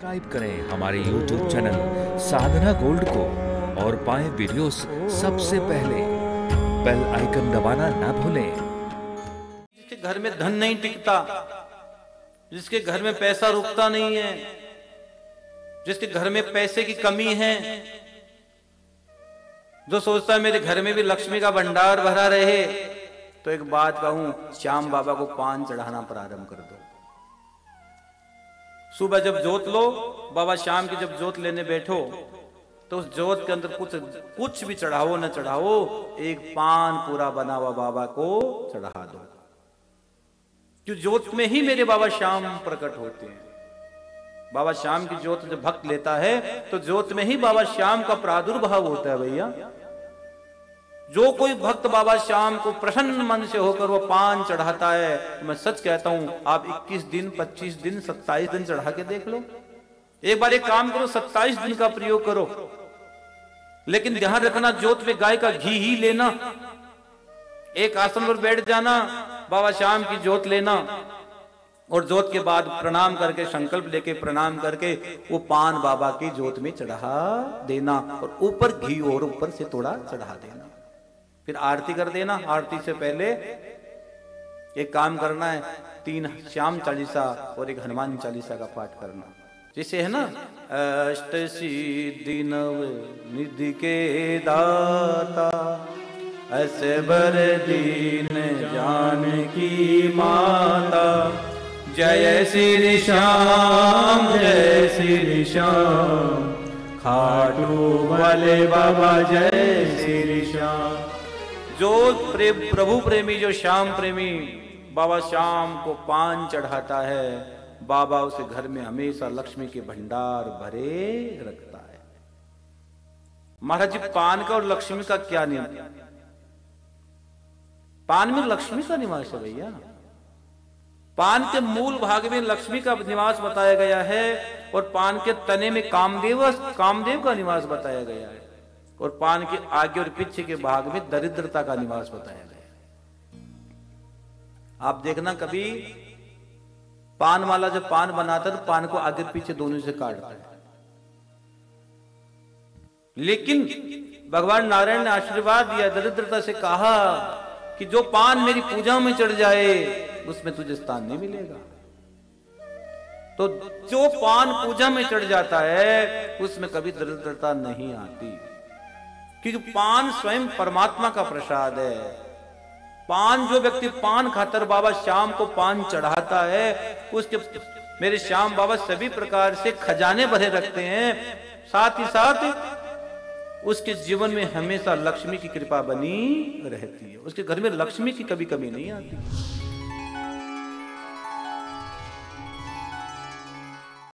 Subscribe करें हमारे YouTube channel साधना gold को और पाएँ वीडियोस सबसे पहले। बेल आइकन दबाना ना भूलें। जिसके घर में धन नहीं टिकता, जिसके घर में पैसा रुकता नहीं है, जिसके घर में पैसे की कमी है, जो सोचता है मेरे घर में भी लक्ष्मी का भंडार भरा रहे तो एक बात कहूँ, श्याम बाबा को पान चढ़ाना प्रारंभ कर दो। सुबह जब जोत लो, बाबा शाम की जब जोत लेने बैठो तो उस जोत के अंदर कुछ कुछ भी चढ़ाओ, न चढ़ाओ, एक पान पूरा बना हुआ बाबा को चढ़ा दो। क्यों जोत में ही मेरे बाबा श्याम प्रकट होते हैं। बाबा श्याम की जोत जब भक्त लेता है तो जोत में ही बाबा श्याम का प्रादुर्भाव होता है भैया। जो कोई भक्त बाबा श्याम को प्रसन्न मन से होकर वो पान चढ़ाता है तो मैं सच कहता हूँ, आप 21 दिन 25 दिन 27 दिन चढ़ा के देख लो। एक बार एक काम करो 27 दिन का प्रयोग करो। लेकिन ध्यान रखना जोत में गाय का घी ही लेना, एक आसन पर बैठ जाना, बाबा श्याम की जोत लेना, और जोत के बाद प्रणाम करके, संकल्प लेके प्रणाम करके, वो पान बाबा की जोत में चढ़ा देना, और ऊपर घी और ऊपर से थोड़ा चढ़ा देना। फिर आरती कर देना। आरती से पहले एक काम करना है, तीन श्याम चालीसा और एक हनुमान चालीसा का पाठ करना। जिसे है ना अष्ट सिद्धि निधि के दाता असबर दीन जान की माता। जय श्री श्याम, जय श्री श्याम। खाटू वाले बाबा, जय श्री श्याम। जो प्रेम, प्रभु प्रेमी, जो श्याम प्रेमी, बाबा श्याम को पान चढ़ाता है, बाबा उसे घर में हमेशा लक्ष्मी के भंडार भरे रखता है। महाराज जी, पान का और लक्ष्मी का क्या नियम? पान में लक्ष्मी का निवास है भैया। पान के मूल भाग में लक्ष्मी का निवास बताया गया है और पान के तने में कामदेव कामदेव का निवास बताया गया है। और पान के आगे और पीछे के भाग में दरिद्रता का निवास बताया गया। आप देखना कभी, पान वाला जब पान बनाता है तो पान को आगे पीछे दोनों से काटता है। लेकिन भगवान नारायण ने आशीर्वाद दिया, दरिद्रता से कहा कि जो पान मेरी पूजा में चढ़ जाए, उसमें तुझे स्थान नहीं मिलेगा। तो जो पान पूजा में चढ़ जाता है, उसमें कभी दरिद्रता नहीं आती। क्योंकि पान स्वयं परमात्मा का प्रसाद है। पान जो व्यक्ति पान खातर बाबा श्याम को पान चढ़ाता है, उसके मेरे श्याम बाबा सभी प्रकार से खजाने भरे रखते हैं। साथ ही साथ उसके जीवन में हमेशा लक्ष्मी की कृपा बनी रहती है। उसके घर में लक्ष्मी की कभी कमी नहीं आती।